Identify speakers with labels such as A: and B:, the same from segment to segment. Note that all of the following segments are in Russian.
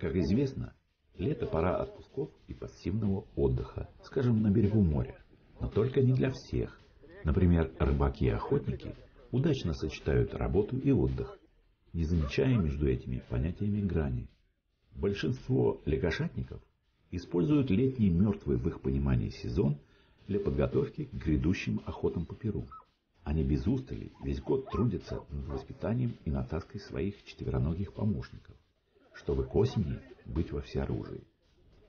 A: Как известно, лето – пора отпусков и пассивного отдыха, скажем, на берегу моря. Но только не для всех. Например, рыбаки и охотники удачно сочетают работу и отдых, не замечая между этими понятиями грани. Большинство лягошатников используют летний мертвый в их понимании сезон для подготовки к грядущим охотам по Перу. Они без устали весь год трудятся над воспитанием и натаской своих четвероногих помощников, чтобы к осени быть во всеоружии.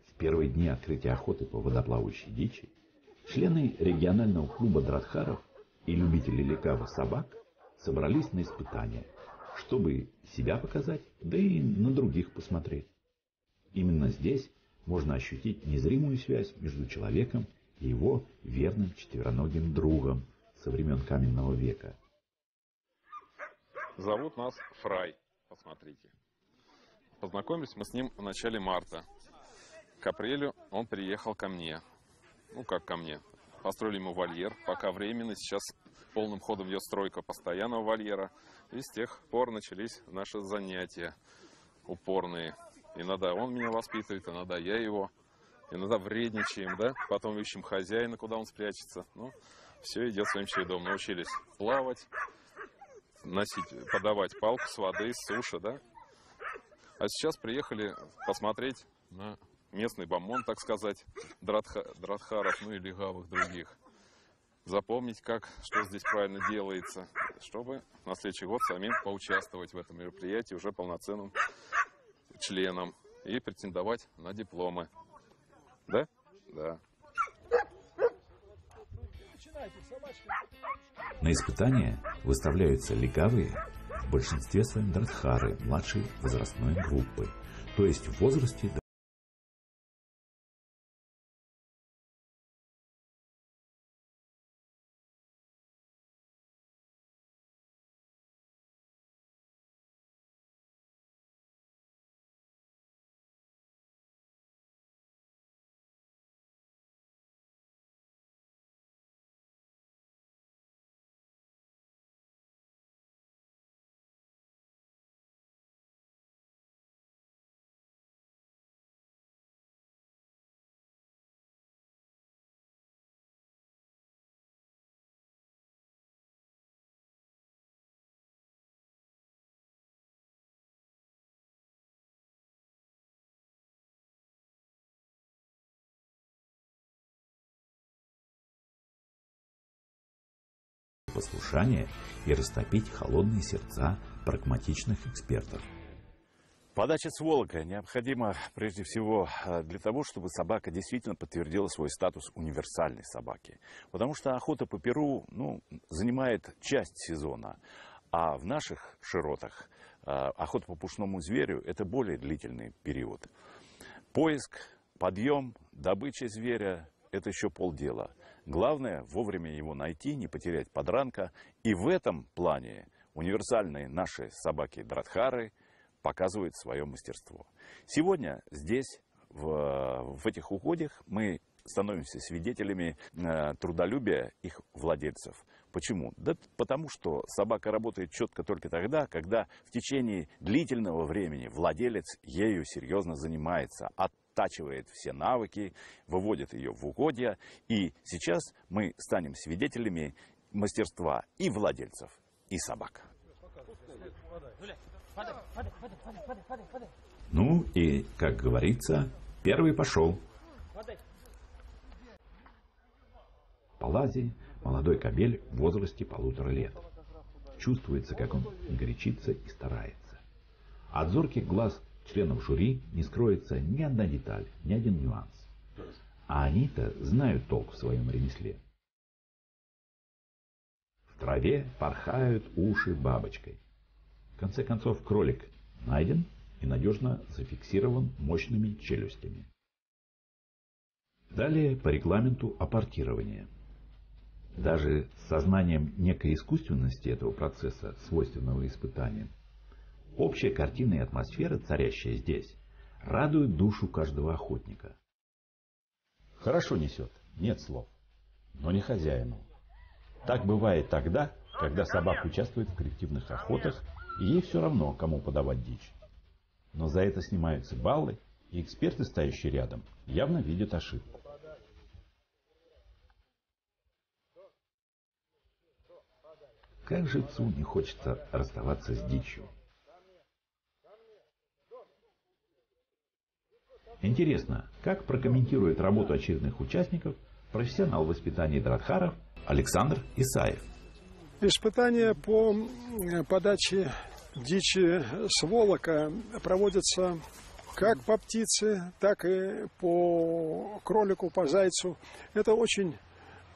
A: В первые дни открытия охоты по водоплавающей дичи члены регионального клуба Дратхаров и любители лекавых собак собрались на испытания, чтобы себя показать, да и на других посмотреть. Именно здесь можно ощутить незримую связь между человеком и его верным четвероногим другом со времен каменного века.
B: Зовут нас Фрай, посмотрите. Познакомились мы с ним в начале марта. К апрелю он приехал ко мне. Ну, как ко мне. Построили ему вольер, пока временно. Сейчас полным ходом идет стройка постоянного вольера. И с тех пор начались наши занятия упорные. Иногда он меня воспитывает, иногда я его. Иногда вредничаем, да? Потом ищем хозяина, куда он спрячется. Ну, все идет своим чередом. Научились плавать, носить, подавать палку с воды, с суши, да? А сейчас приехали посмотреть на местный бомон, так сказать, дратха, дратхаров, ну и легавых других. Запомнить, как, что здесь правильно делается, чтобы на следующий год самим поучаствовать в этом мероприятии уже полноценным членом и претендовать на дипломы. Да? Да.
A: На испытания выставляются легавые, в большинстве своем дратхары младшей возрастной группы, то есть в возрасте послушания и растопить холодные сердца прагматичных экспертов.
C: Подача с волока необходима прежде всего э, для того, чтобы собака действительно подтвердила свой статус универсальной собаки. Потому что охота по Перу ну, занимает часть сезона, а в наших широтах э, охота по пушному зверю – это более длительный период. Поиск, подъем, добыча зверя – это еще полдела. Главное вовремя его найти, не потерять подранка. И в этом плане универсальные наши собаки-дратхары показывают свое мастерство. Сегодня здесь, в, в этих уходах, мы становимся свидетелями э, трудолюбия их владельцев. Почему? Да потому что собака работает четко только тогда, когда в течение длительного времени владелец ею серьезно занимается, оттачивает все навыки, выводит ее в угодья. И сейчас мы станем свидетелями мастерства и владельцев, и собак.
A: Ну и, как говорится, первый пошел. Палази молодой кобель в возрасте полутора лет. Чувствуется, как он горячится и старается. От зорких глаз членов жюри не скроется ни одна деталь, ни один нюанс. А они-то знают толк в своем ремесле. В траве порхают уши бабочкой. В конце концов, кролик найден и надежно зафиксирован мощными челюстями. Далее по регламенту апортирование. Даже с сознанием некой искусственности этого процесса, свойственного испытаниям, Общая картина и атмосфера, царящая здесь, радует душу каждого охотника. Хорошо несет, нет слов, но не хозяину. Так бывает тогда, когда собака участвует в коллективных охотах, и ей все равно, кому подавать дичь. Но за это снимаются баллы, и эксперты, стоящие рядом, явно видят ошибку. Как же Цу не хочется расставаться с дичью. Интересно, как прокомментирует работу очередных участников профессионал воспитания Драдхаров Александр Исаев.
D: Испытания по подаче дичи с волока проводятся как по птице, так и по кролику, по зайцу. Это очень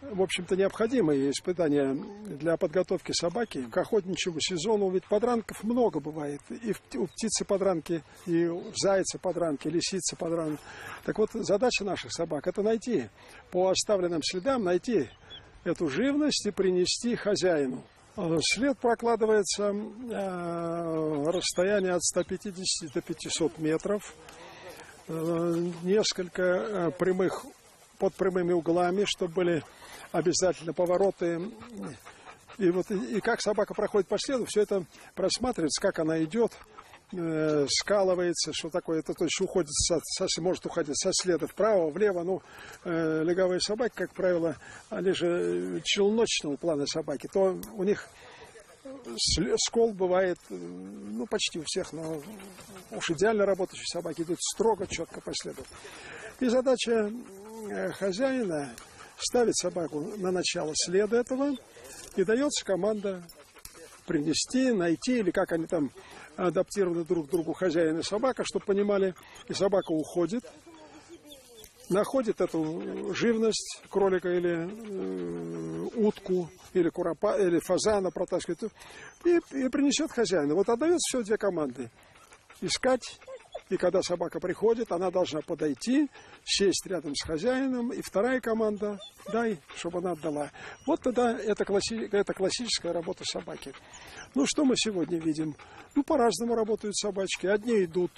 D: в общем-то, необходимые испытания для подготовки собаки к охотничьему сезону. Ведь подранков много бывает. И у птицы подранки, и у зайца подранки, лисицы подранки. Так вот, задача наших собак – это найти по оставленным следам, найти эту живность и принести хозяину. След прокладывается э, расстояние от 150 до 500 метров. Э, несколько э, прямых под прямыми углами, чтобы были обязательно повороты. И вот и как собака проходит по следу, все это просматривается, как она идет, э, скалывается, что такое, это то есть уходит, со, со, может уходить со следа вправо, влево. Ну, э, леговые собаки, как правило, они же челночного плана собаки, то у них скол бывает, э, ну, почти у всех, но уж идеально работающие собаки идут строго, четко по следу. И задача э, хозяина ставить собаку на начало следа этого, и дается команда принести, найти, или как они там адаптированы друг к другу хозяин и собака, чтобы понимали, и собака уходит, находит эту живность кролика или э, утку, или куропа, или фазана протаскивает, и, и принесет хозяину. Вот отдается все две команды. Искать и когда собака приходит, она должна подойти, сесть рядом с хозяином, и вторая команда дай, чтобы она отдала. Вот тогда это, класси... это классическая работа собаки. Ну, что мы сегодня видим? Ну, по-разному работают собачки. Одни идут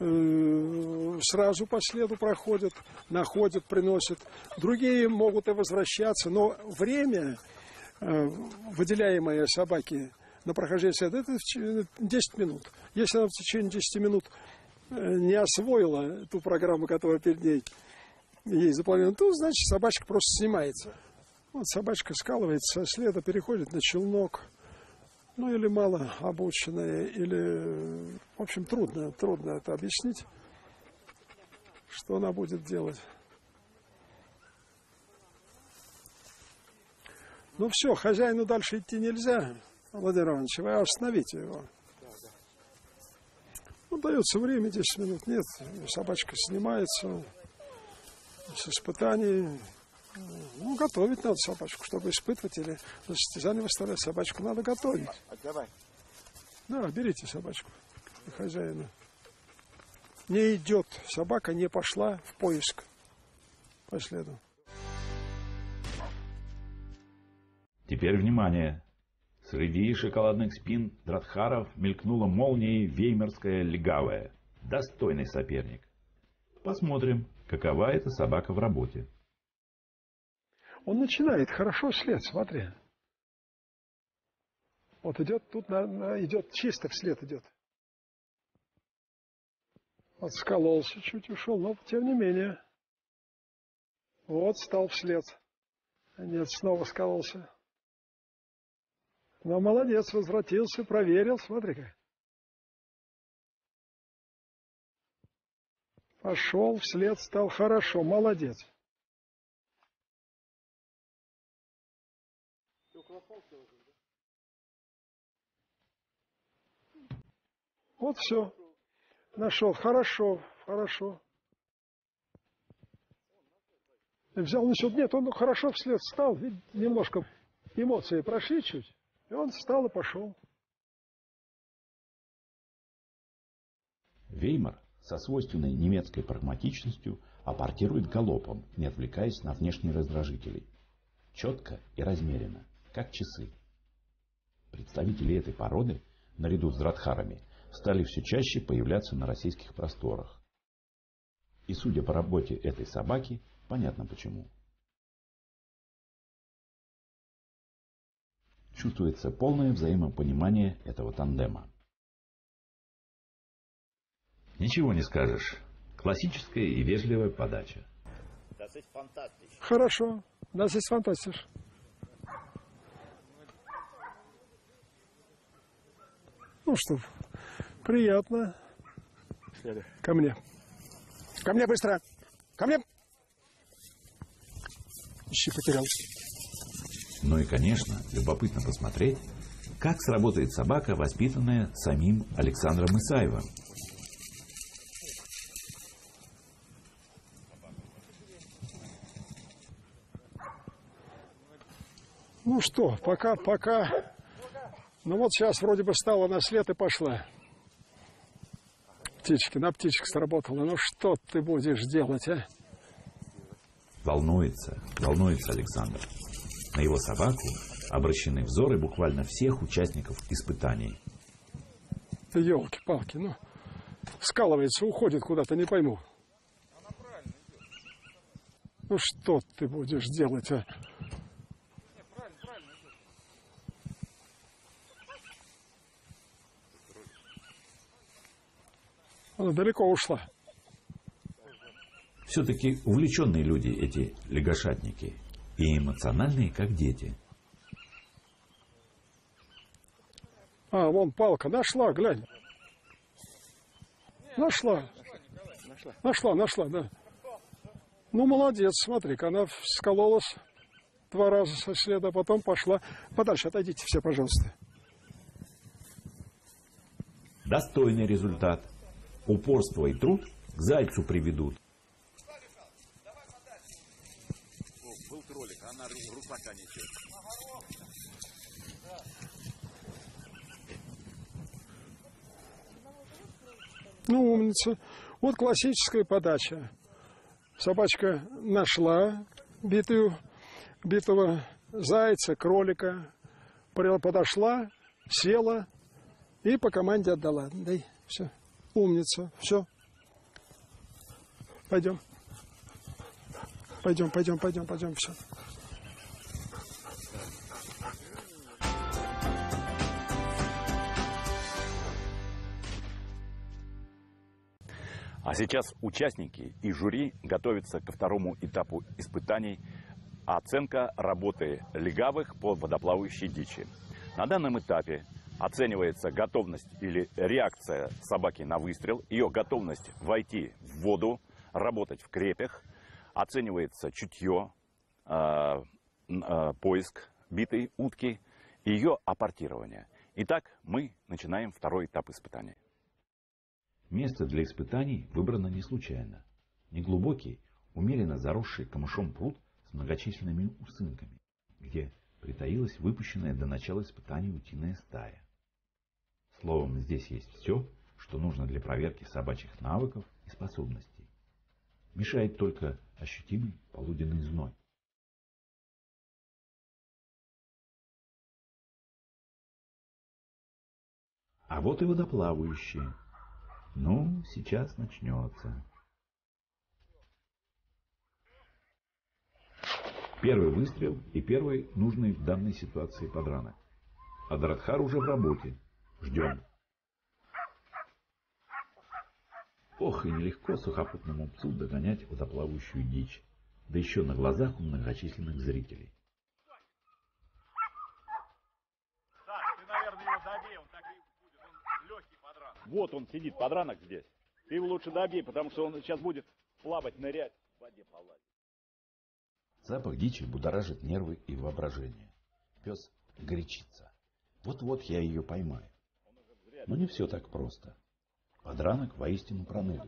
D: э, сразу по следу проходят, находят, приносят. Другие могут и возвращаться, но время, э, выделяемое собаки на прохождение следа, это 10 минут. Если она в течение 10 минут не освоила ту программу, которая перед ней ей запланирована, то значит собачка просто снимается. Вот собачка скалывается следа, переходит на челнок, ну или мало обученная, или, в общем, трудно, трудно это объяснить, что она будет делать. Ну все, хозяину дальше идти нельзя, Владимир Иванович, вы остановите его. Ну, дается время, 10 минут. Нет, собачка снимается с испытаний. Ну, готовить надо собачку, чтобы испытывать или на состязание выставлять собачку надо готовить. Давай. Да, берите собачку хозяина. Не идет, собака не пошла в поиск по следу.
A: Теперь внимание! Среди шоколадных спин Дратхаров мелькнула молнией веймерская легавая. Достойный соперник. Посмотрим, какова эта собака в работе.
D: Он начинает хорошо след, смотри. Вот идет, тут на, на, идет чисто вслед идет. Вот скололся, чуть ушел, но тем не менее. Вот стал вслед. Нет, снова скололся. Ну, молодец, возвратился, проверил, смотри-ка. Пошел, вслед стал хорошо, молодец. Вот все. Нашел. Хорошо, хорошо. Взял насчет. Нет, он хорошо вслед стал. Немножко эмоции прошли чуть. И он встал и пошел.
A: Веймар со свойственной немецкой прагматичностью апортирует галопом, не отвлекаясь на внешние раздражители. Четко и размеренно, как часы. Представители этой породы, наряду с дратхарами, стали все чаще появляться на российских просторах. И судя по работе этой собаки, понятно почему. Чувствуется полное взаимопонимание этого тандема. Ничего не скажешь. Классическая и вежливая подача.
D: Хорошо, das ist fantastisch. Ну что, приятно. Ко мне. Ко мне быстро. Ко мне. Ищи потерял.
A: Ну и, конечно, любопытно посмотреть, как сработает собака, воспитанная самим Александром Исаевым.
D: Ну что, пока, пока. Ну вот сейчас вроде бы стала на след и пошла. Птички, на птичек сработала. Ну что ты будешь делать, а?
A: Волнуется, волнуется Александр. На его собаку обращены взоры буквально всех участников испытаний.
D: Елки-палки, ну, скалывается, уходит куда-то, не пойму. Ну что ты будешь делать, а? Она далеко ушла.
A: Все-таки увлеченные люди эти лягошатники. И эмоциональные, как дети.
D: А, вон палка. Нашла, глянь. Нашла. Нашла, нашла, да. Ну, молодец, смотри-ка, она скололась два раза со следа, потом пошла. Подальше отойдите все, пожалуйста.
A: Достойный результат. Упорство и труд к зайцу приведут.
C: Был кролик, она несет.
D: Ну, умница. Вот классическая подача. Собачка нашла битую, битого зайца, кролика, подошла, села и по команде отдала. Дай, все. Умница. Все. Пойдем. Пойдем, пойдем, пойдем, пойдем, все.
C: А сейчас участники и жюри готовятся ко второму этапу испытаний оценка работы легавых по водоплавающей дичи. На данном этапе оценивается готовность или реакция собаки на выстрел, ее готовность войти в воду, работать в крепях, оценивается чутье, э, э, поиск битой утки ее апортирование. Итак, мы начинаем второй этап испытаний.
A: Место для испытаний выбрано не случайно. Неглубокий, умеренно заросший камышом пруд с многочисленными усынками, где притаилась выпущенная до начала испытаний утиная стая. Словом, здесь есть все, что нужно для проверки собачьих навыков и способностей. Мешает только ощутимый полуденный зной. А вот и водоплавающие. Ну, сейчас начнется. Первый выстрел и первый нужный в данной ситуации подранок. А Драдхар уже в работе. Ждем. Ох, и нелегко сухопутному псу догонять водоплавающую дичь. Да еще на глазах у многочисленных зрителей.
C: Вот он сидит, подранок здесь. Ты его лучше добей, потому что он сейчас будет плавать, нырять, в воде полазить.
A: Запах дичи будоражит нервы и воображение. Пес горячится. Вот-вот я ее поймаю. Но не все так просто. Подранок воистину проныл.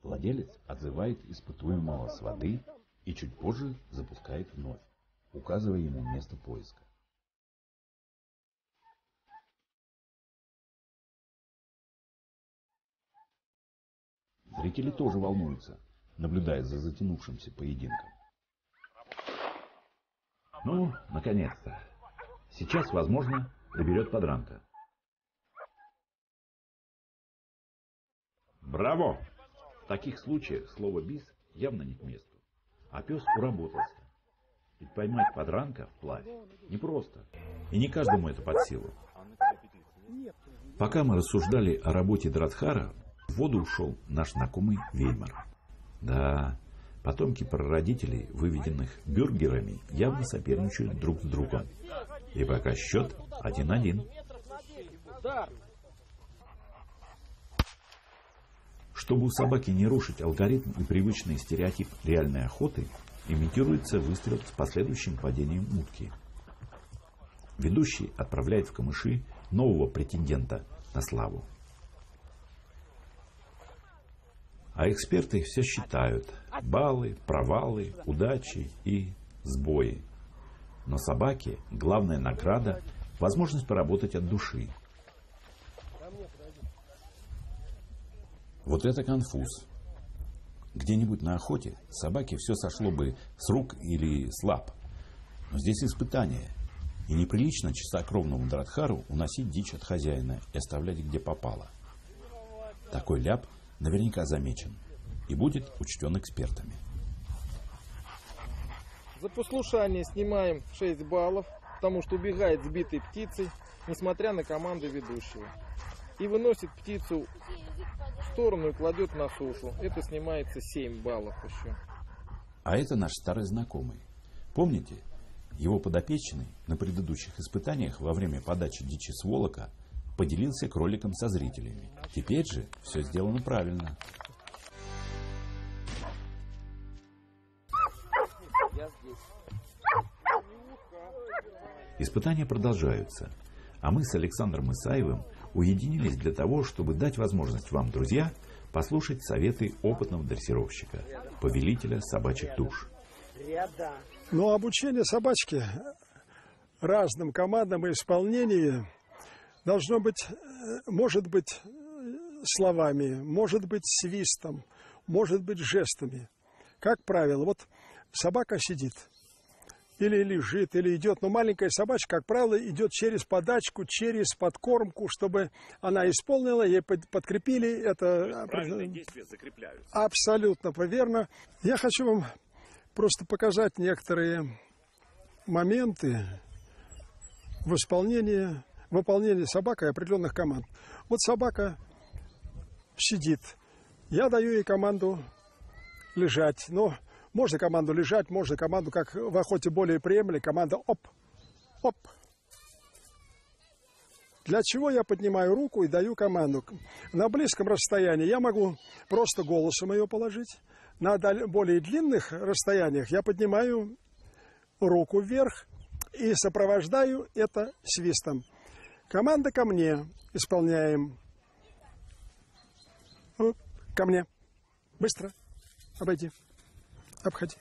A: Владелец отзывает испытуемого с воды и чуть позже запускает вновь, указывая ему место поиска. Зрители тоже волнуются, наблюдая за затянувшимся поединком. Ну, наконец-то. Сейчас, возможно, доберет подранка. Браво! В таких случаях слово «бис» явно не к месту. А пес уработался. Ведь поймать подранка вплавь непросто. И не каждому это под силу. Пока мы рассуждали о работе Драдхара, в воду ушел наш знакомый Веймар. Да, потомки прародителей, выведенных бюргерами, явно соперничают друг с другом. И пока счет один-один. Чтобы у собаки не рушить алгоритм и привычный стереотип реальной охоты, имитируется выстрел с последующим падением утки. Ведущий отправляет в камыши нового претендента на славу. А эксперты все считают. Баллы, провалы, удачи и сбои. Но собаке главная награда – возможность поработать от души. Вот это конфуз. Где-нибудь на охоте собаке все сошло бы с рук или с лап. Но здесь испытание. И неприлично чистокровному Драдхару уносить дичь от хозяина и оставлять где попало. Такой ляп наверняка замечен и будет учтен экспертами.
E: За послушание снимаем 6 баллов, потому что убегает сбитой птицей, несмотря на команды ведущего. И выносит птицу сторону и кладет на сушу. Это снимается 7 баллов еще.
A: А это наш старый знакомый. Помните, его подопечный на предыдущих испытаниях во время подачи дичи с волока поделился кроликом со зрителями. Теперь же все сделано правильно. Испытания продолжаются, а мы с Александром Исаевым уединились для того, чтобы дать возможность вам, друзья, послушать советы опытного дрессировщика, повелителя собачьих душ.
D: Но обучение собачки разным командам и исполнению должно быть, может быть словами, может быть свистом, может быть жестами. Как правило, вот собака сидит – или лежит, или идет. Но маленькая собачка, как правило, идет через подачку, через подкормку, чтобы она исполнила, ей подкрепили это.
C: Правильные действия закрепляются.
D: Абсолютно верно. Я хочу вам просто показать некоторые моменты в исполнении, выполнении собакой определенных команд. Вот собака сидит. Я даю ей команду лежать, но можно команду лежать, можно команду, как в охоте более приемли, команда оп, оп. Для чего я поднимаю руку и даю команду? На близком расстоянии я могу просто голосом ее положить. На более длинных расстояниях я поднимаю руку вверх и сопровождаю это свистом. Команда ко мне. Исполняем. Ко мне. Быстро. Обойди обходить,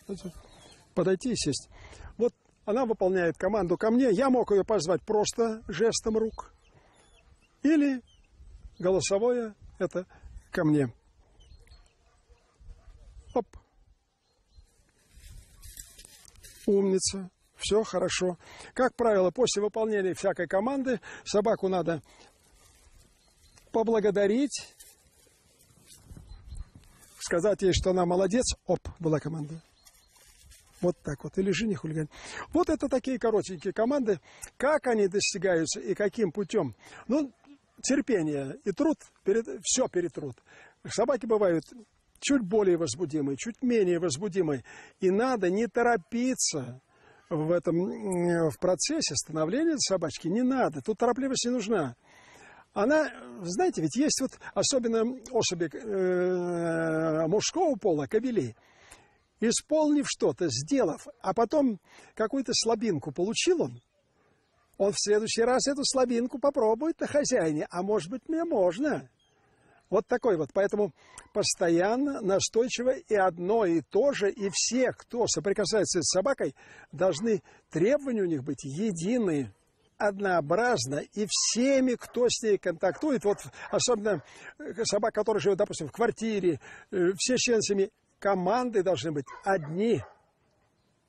D: подойти и сесть. Вот она выполняет команду ко мне. Я мог ее позвать просто жестом рук. Или голосовое это ко мне. Оп. Умница. Все хорошо. Как правило, после выполнения всякой команды собаку надо поблагодарить, сказать ей, что она молодец, оп, была команда. Вот так вот. Или жених хулиган. Вот это такие коротенькие команды. Как они достигаются и каким путем? Ну, терпение и труд, перед, все перетрут. Собаки бывают чуть более возбудимые, чуть менее возбудимые. И надо не торопиться в этом в процессе становления собачки. Не надо. Тут торопливость не нужна она, знаете, ведь есть вот особенно особи э, мужского пола, кобелей, исполнив что-то, сделав, а потом какую-то слабинку получил он, он в следующий раз эту слабинку попробует на хозяине, а может быть мне можно. Вот такой вот. Поэтому постоянно, настойчиво и одно и то же, и все, кто соприкасается с собакой, должны требования у них быть единые однообразно, и всеми, кто с ней контактует, вот особенно э, собак, которые живут, допустим, в квартире, э, все члены семьи, команды должны быть одни.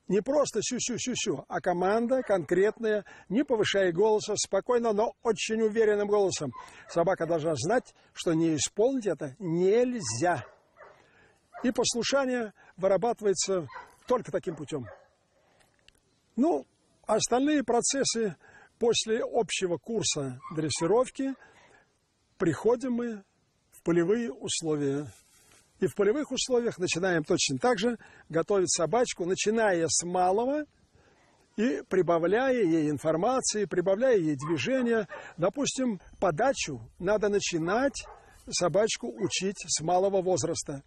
D: Не просто сю-сю-сю-сю, а команда конкретная, не повышая голоса, спокойно, но очень уверенным голосом. Собака должна знать, что не исполнить это нельзя. И послушание вырабатывается только таким путем. Ну, остальные процессы после общего курса дрессировки приходим мы в полевые условия. И в полевых условиях начинаем точно так же готовить собачку, начиная с малого и прибавляя ей информации, прибавляя ей движения. Допустим, подачу надо начинать собачку учить с малого возраста.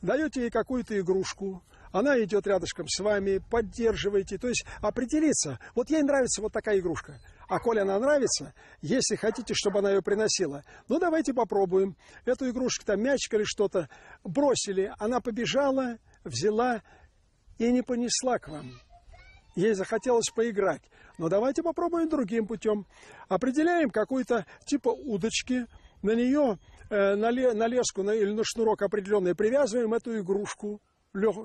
D: Даете ей какую-то игрушку, она идет рядышком с вами, поддерживаете, то есть определиться. Вот ей нравится вот такая игрушка. А коли она нравится, если хотите, чтобы она ее приносила, ну давайте попробуем. Эту игрушку, там мячик или что-то, бросили, она побежала, взяла и не понесла к вам. Ей захотелось поиграть. Но давайте попробуем другим путем. Определяем какую-то типа удочки, на нее э, на, на леску на, или на шнурок определенный привязываем эту игрушку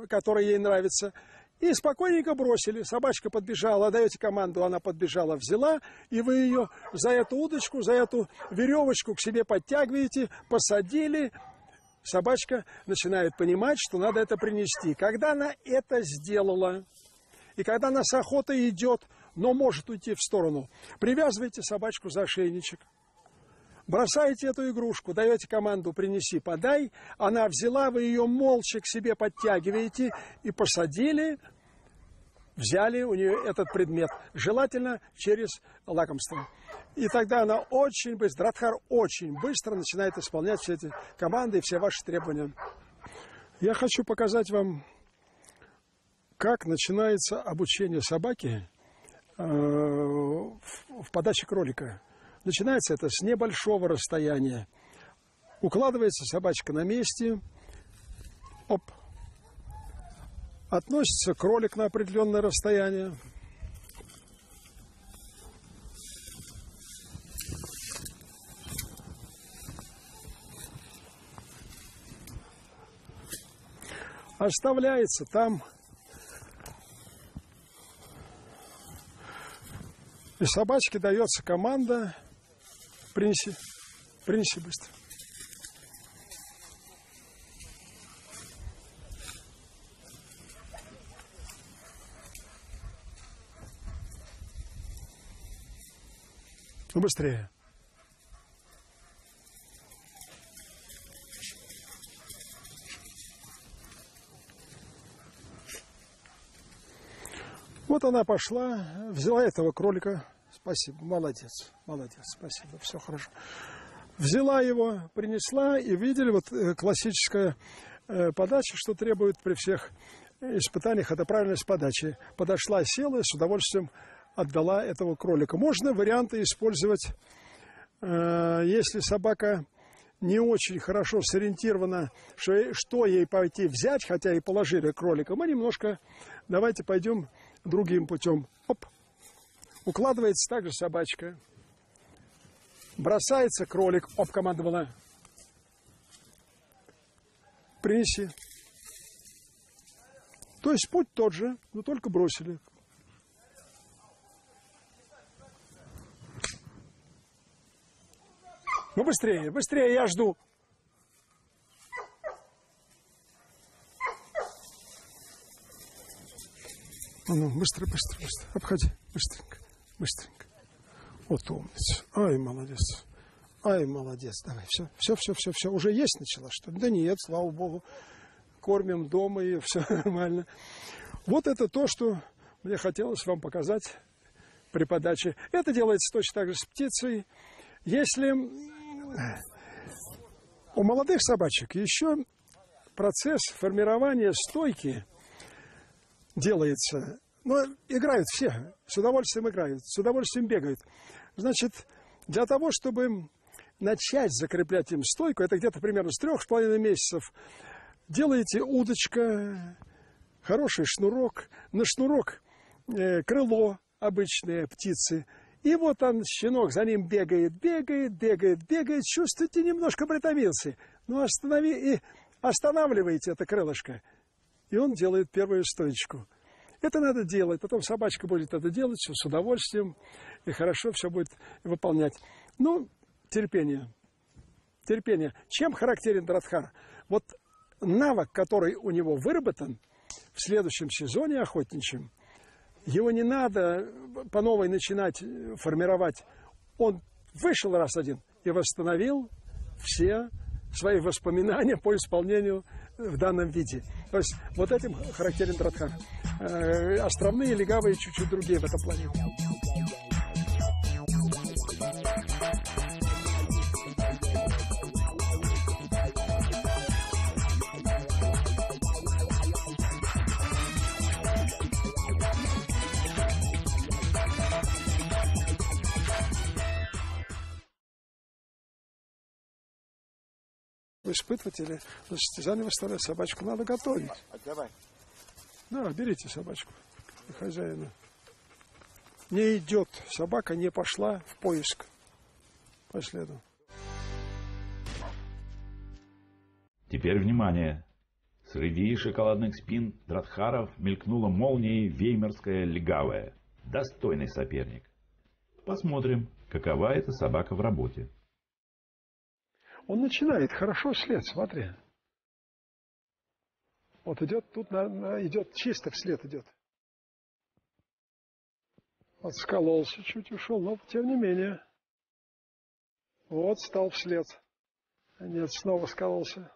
D: которая ей нравится, и спокойненько бросили. Собачка подбежала, даете команду, она подбежала, взяла, и вы ее за эту удочку, за эту веревочку к себе подтягиваете, посадили. Собачка начинает понимать, что надо это принести. Когда она это сделала, и когда она с охотой идет, но может уйти в сторону, привязывайте собачку за ошейничек. Бросаете эту игрушку, даете команду «принеси, подай», она взяла, вы ее молча к себе подтягиваете и посадили, взяли у нее этот предмет, желательно через лакомство. И тогда она очень быстро, Радхар очень быстро начинает исполнять все эти команды и все ваши требования. Я хочу показать вам, как начинается обучение собаки э, в подаче кролика. Начинается это с небольшого расстояния. Укладывается собачка на месте. Оп. Относится кролик на определенное расстояние. Оставляется там И собачке дается команда Принеси. Принеси быстро. Ну, быстрее. Вот она пошла, взяла этого кролика, Спасибо, молодец, молодец, спасибо, все хорошо. Взяла его, принесла, и видели, вот э, классическая э, подача, что требует при всех испытаниях, это правильность подачи. Подошла, села и с удовольствием отдала этого кролика. Можно варианты использовать, э, если собака не очень хорошо сориентирована, что, ей пойти взять, хотя и положили кролика, мы немножко, давайте пойдем другим путем. Оп, Укладывается также собачка. Бросается кролик. Оп, команда была. Принеси. То есть путь тот же, но только бросили. Ну быстрее, быстрее, я жду. Ну, быстро, быстро, быстро. Обходи, быстренько быстренько. Вот умница. Ай, молодец. Ай, молодец. Давай, все, все, все, все, все. Уже есть начала, что ли? Да нет, слава богу. Кормим дома и все нормально. Вот это то, что мне хотелось вам показать при подаче. Это делается точно так же с птицей. Если у молодых собачек еще процесс формирования стойки делается но ну, играют все, с удовольствием играют, с удовольствием бегают. Значит, для того, чтобы начать закреплять им стойку, это где-то примерно с трех с половиной месяцев, делаете удочка, хороший шнурок, на шнурок э, крыло обычные птицы, и вот он, щенок, за ним бегает, бегает, бегает, бегает, чувствуете, немножко притомился. Ну, останови, и останавливаете это крылышко. И он делает первую стоечку. Это надо делать. Потом собачка будет это делать все с удовольствием. И хорошо все будет выполнять. Ну, терпение. Терпение. Чем характерен Драдхар? Вот навык, который у него выработан в следующем сезоне охотничьем, Его не надо по новой начинать формировать. Он вышел раз один и восстановил все свои воспоминания по исполнению в данном виде. То есть вот этим характерен Дратхан. Э, островные легавые чуть-чуть другие в этом плане. Испытыватели на состязание выставляют. Собачку надо готовить.
F: Давай.
D: Да, берите собачку хозяина. Не идет. Собака не пошла в поиск по следу.
A: Теперь внимание! Среди шоколадных спин Дратхаров мелькнула молнией веймерская легавая. Достойный соперник. Посмотрим, какова эта собака в работе.
D: Он начинает хорошо след, смотри. Вот идет, тут на, на, идет чисто вслед идет. Вот скололся, чуть ушел, но тем не менее. Вот стал вслед. Нет, снова скололся.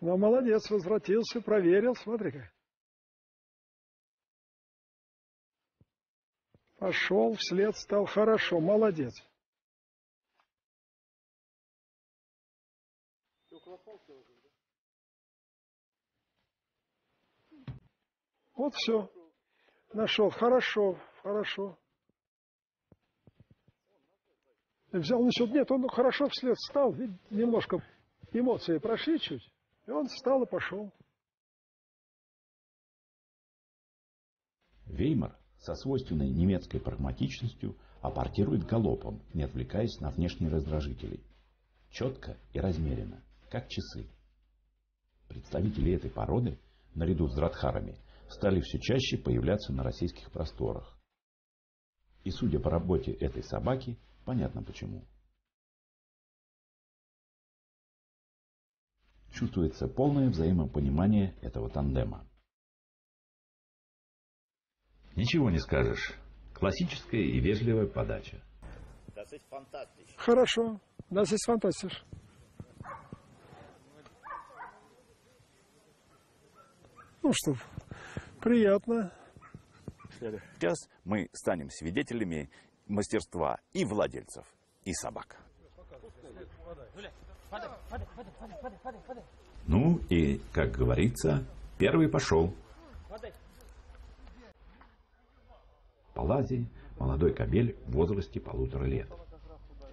D: Но молодец, возвратился, проверил, смотри-ка. Пошел вслед, стал хорошо, молодец. Вот все. Нашел. Хорошо, хорошо. Взял насчет. Нет, он хорошо вслед встал. Немножко эмоции прошли чуть. И он встал и пошел.
A: Веймар со свойственной немецкой прагматичностью апортирует галопом, не отвлекаясь на внешние раздражители. Четко и размеренно, как часы. Представители этой породы, наряду с дратхарами, стали все чаще появляться на российских просторах. И судя по работе этой собаки, понятно почему. Чувствуется полное взаимопонимание этого тандема. Ничего не скажешь. Классическая и вежливая подача.
D: Хорошо. Das ist fantastisch. Ну что, приятно.
C: Сейчас мы станем свидетелями мастерства и владельцев, и собак.
A: Ну и, как говорится, первый пошел. Палази молодой кобель в возрасте полутора лет.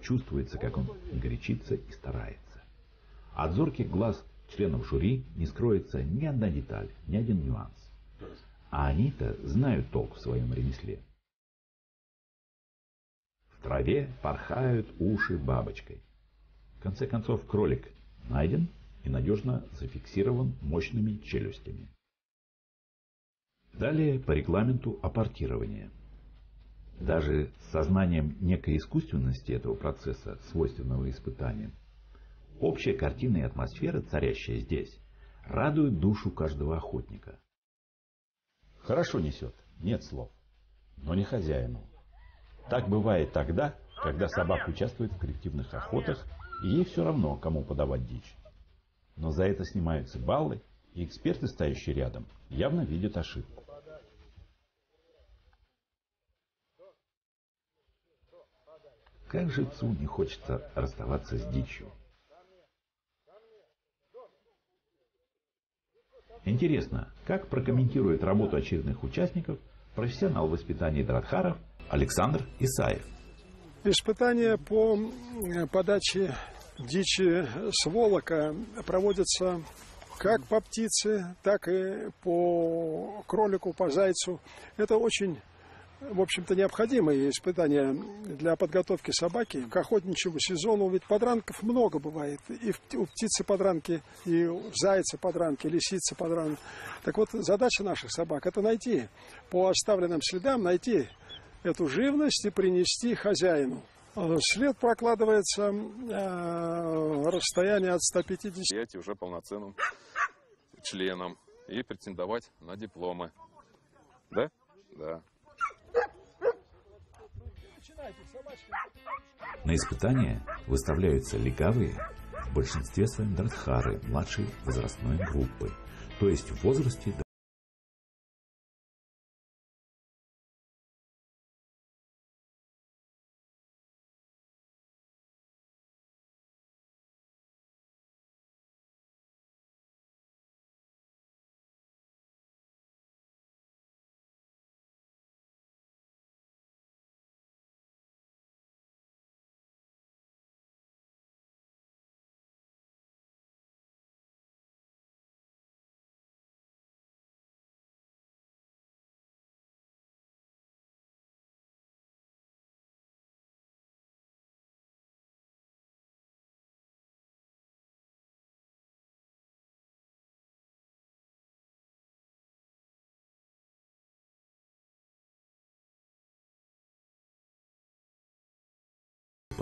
A: Чувствуется, как он горячится и старается. От зорких глаз членов жюри не скроется ни одна деталь, ни один нюанс. А они-то знают толк в своем ремесле. В траве порхают уши бабочкой. В конце концов, кролик найден и надежно зафиксирован мощными челюстями. Далее по регламенту апортирования. Даже с сознанием некой искусственности этого процесса, свойственного испытаниям, Общая картина и атмосфера, царящая здесь, радует душу каждого охотника. Хорошо несет, нет слов, но не хозяину. Так бывает тогда, когда собака участвует в коллективных охотах, и ей все равно, кому подавать дичь. Но за это снимаются баллы, и эксперты, стоящие рядом, явно видят ошибку. Как жильцу не хочется расставаться с дичью. Интересно, как прокомментирует работу очередных участников профессионал в испытании Дратхаров Александр Исаев.
D: Испытания по подаче дичи с волока проводятся как по птице, так и по кролику, по зайцу. Это очень в общем-то, необходимые испытания для подготовки собаки к охотничьему сезону. Ведь подранков много бывает. И у птицы подранки, и у зайца подранки, лисицы подранки. Так вот, задача наших собак – это найти по оставленным следам, найти эту живность и принести хозяину. След прокладывается э, расстояние от 150...
B: уже полноценным членом и претендовать на дипломы. Да? Да.
A: На испытания выставляются легавые, в большинстве своем дратхары младшей возрастной группы, то есть в возрасте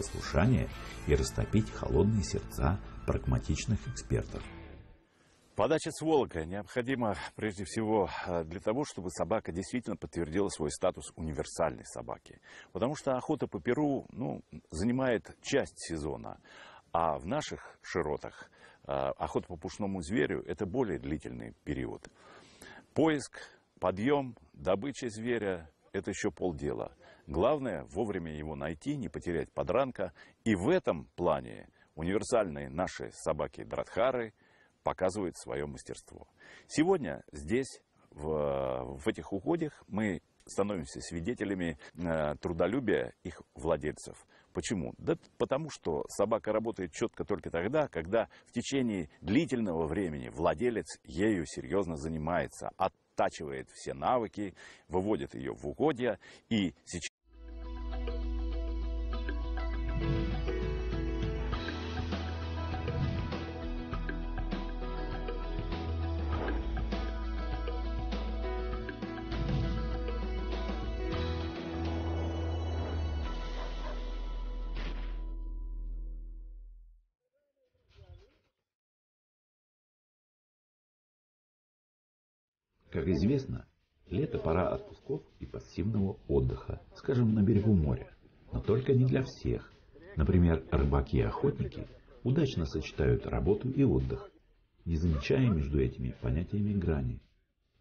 A: послушания и растопить холодные сердца прагматичных экспертов.
C: Подача с волока необходима прежде всего э, для того, чтобы собака действительно подтвердила свой статус универсальной собаки. Потому что охота по перу ну, занимает часть сезона, а в наших широтах э, охота по пушному зверю – это более длительный период. Поиск, подъем, добыча зверя – это еще полдела. Главное вовремя его найти, не потерять подранка. И в этом плане универсальные наши собаки Дратхары показывают свое мастерство. Сегодня здесь, в, в этих уходах, мы становимся свидетелями э, трудолюбия их владельцев. Почему? Да потому что собака работает четко только тогда, когда в течение длительного времени владелец ею серьезно занимается, оттачивает все навыки, выводит ее в угодья и сейчас
A: Как известно, лето – пора отпусков и пассивного отдыха, скажем, на берегу моря. Но только не для всех. Например, рыбаки и охотники удачно сочетают работу и отдых, не замечая между этими понятиями грани.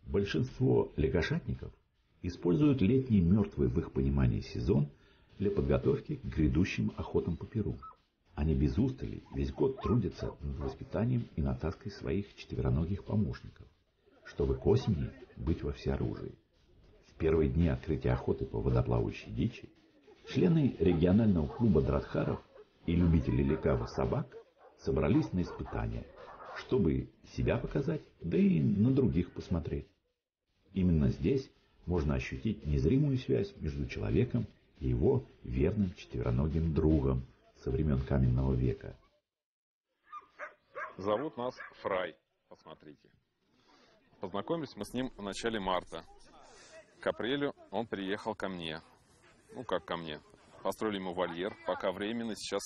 A: Большинство лягошатников используют летний мертвый в их понимании сезон для подготовки к грядущим охотам по Перу. Они без устали весь год трудятся над воспитанием и натаской своих четвероногих помощников чтобы к осени быть во всеоружии. В первые дни открытия охоты по водоплавающей дичи члены регионального клуба Дратхаров и любители лекавых собак собрались на испытания, чтобы себя показать, да и на других посмотреть. Именно здесь можно ощутить незримую связь между человеком и его верным четвероногим другом со времен каменного века.
B: Зовут нас Фрай, посмотрите. Познакомились мы с ним в начале марта. К апрелю он приехал ко мне. Ну, как ко мне. Построили ему вольер, пока временно. Сейчас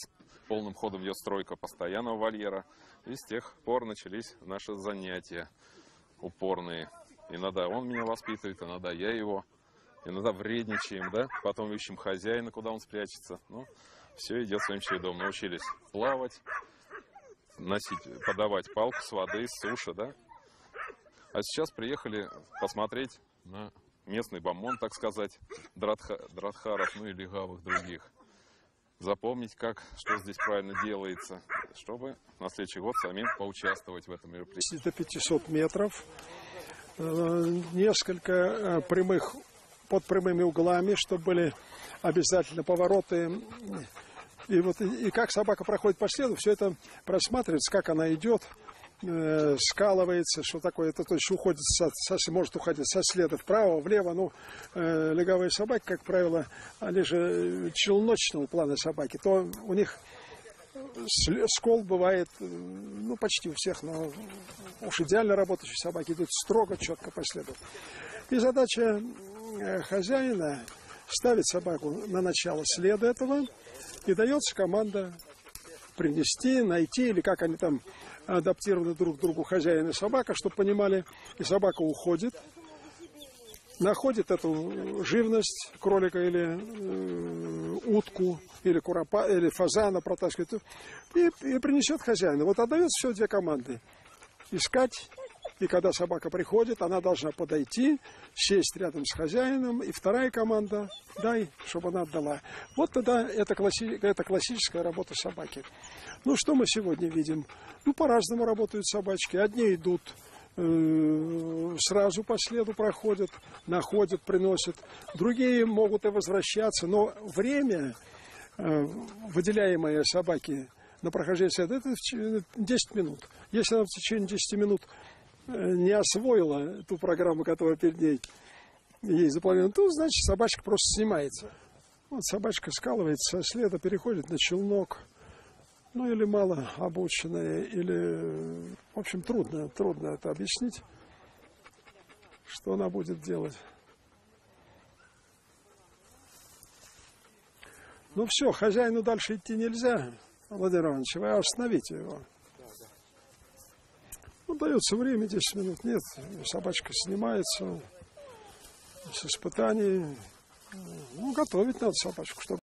B: полным ходом идет стройка постоянного вольера. И с тех пор начались наши занятия упорные. Иногда он меня воспитывает, иногда я его. Иногда вредничаем, да? Потом ищем хозяина, куда он спрячется. Ну, все идет своим чередом. Научились плавать, носить, подавать палку с воды, с суши, да? А сейчас приехали посмотреть на местный бомон, так сказать, дратха, дратхаров, ну и легавых других. Запомнить, как, что здесь правильно делается, чтобы на следующий год самим поучаствовать в этом мероприятии.
D: До 500 метров, э, несколько э, прямых, под прямыми углами, чтобы были обязательно повороты. И вот и как собака проходит по следу, все это просматривается, как она идет, э, скалывается, что такое, это то есть уходит, со, со, может уходить со следа вправо, влево, ну, э, легавые собаки, как правило, они же челночного плана собаки, то у них скол бывает, э, ну, почти у всех, но уж идеально работающие собаки идут строго, четко по следу. И задача э, хозяина ставить собаку на начало следа этого, и дается команда принести, найти, или как они там адаптированы друг к другу хозяин и собака, чтобы понимали, и собака уходит, находит эту живность кролика или э, утку, или куропа, или фазана протаскивает и, и принесет хозяину. Вот отдается все две команды. Искать, и когда собака приходит, она должна подойти, сесть рядом с хозяином, и вторая команда дай, чтобы она отдала. Вот тогда это, класси, это классическая работа собаки. Ну, что мы сегодня видим? Ну, по-разному работают собачки. Одни идут э, сразу по следу проходят, находят, приносят. Другие могут и возвращаться, но время, э, выделяемое собаке на прохождение следа, это в ч- 10 минут. Если она в течение 10 минут э, не освоила ту программу, которая перед ней есть запланирована, то значит собачка просто снимается. Вот собачка скалывается следа, переходит на челнок, ну или мало обученная, или, в общем, трудно, трудно это объяснить, что она будет делать. Ну все, хозяину дальше идти нельзя, Владимир Иванович, вы остановите его. Ну, дается время, 10 минут, нет, собачка снимается с испытаний. Ну, готовить надо собачку, чтобы